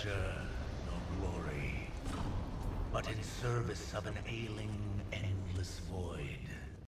pleasure nor glory, but in service of an ailing, endless void.